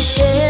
share.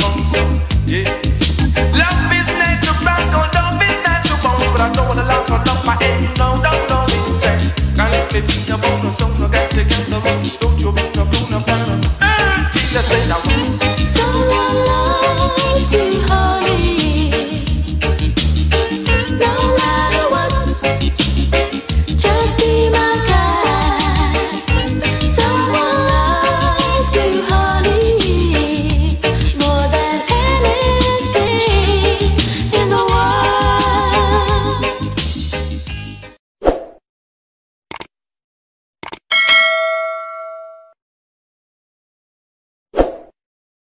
se